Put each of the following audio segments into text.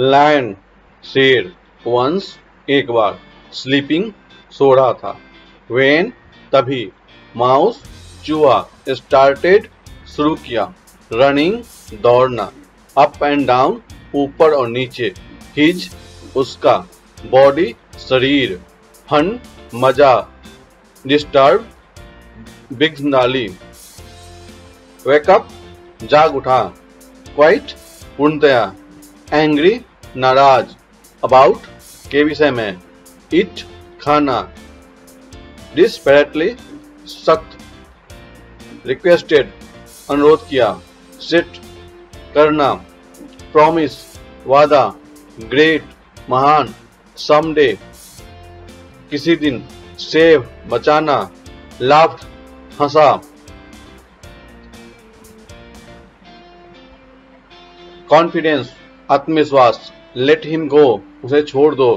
Lion शेर once एक बार sleeping so रहा था। वेन तभी माउस चूहा स्टार्टेड शुरू किया। रनिंग दौड़ना अप एंड डाउन ऊपर और नीचे। हिज उसका बॉडी शरीर फन मज़ा डिस्टर्ब बिग नाली वेकअप जाग उठा। क्वाइट पूर्णतया एंग्री नाराज़। अबाउट के विषय में। इट खाना। डिस्पैरेटली सख्त। रिक्वेस्टेड अनुरोध किया। सिट करना। प्रॉमिस वादा। ग्रेट महान। समडे किसी दिन। सेव बचाना। लाफ्ट हंसा। कॉन्फिडेंस आत्मविश्वास। लेट हिम गो उसे छोड़ दो।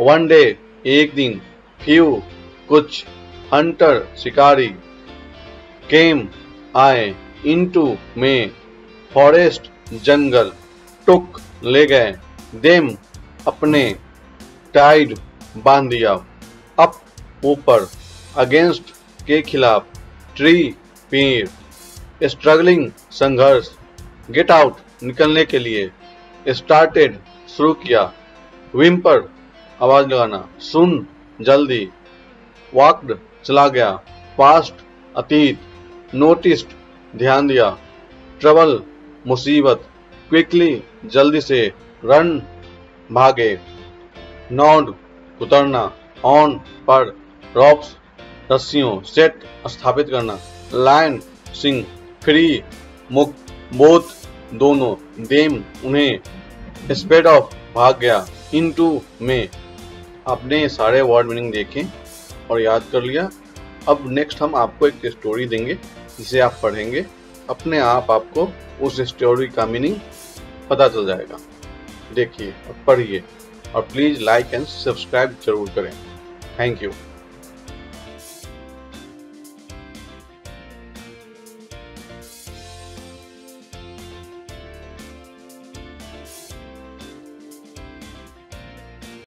वन डे एक दिन फ्यू कुछ हंटर शिकारी केम आए इनटू में फॉरेस्ट जंगल टुक ले गए देम अपने टाइड बाँध दिया अप ऊपर अगेंस्ट के खिलाफ ट्री पेड़ स्ट्रगलिंग संघर्ष गेट आउट निकलने के लिए स्टार्टेड शुरू किया। विम्पर आवाज़ लगाना। सुन, जल्दी। वॉकड चला गया। पास्ट, अतीत। नोटिस्ड ध्यान दिया। ट्रबल, मुसीबत। क्विकली, जल्दी से। रन, भागे। नॉड, उतरना। ऑन पर रॉप्स, रस्सियों, सेट स्थापित करना। लाइन सिंह, फ्री मुक्त बोथ, दोनों। देम, उन्हें स्पेड ऑफ़ भाग गया इन टू में आपने सारे वर्ड मीनिंग देखे और याद कर लिया। अब नेक्स्ट हम आपको एक स्टोरी देंगे, जिसे आप पढ़ेंगे। अपने आप आपको उस स्टोरी का मीनिंग पता चल जाएगा। देखिए और पढ़िए और प्लीज़ लाइक एंड सब्सक्राइब ज़रूर करें। Thank you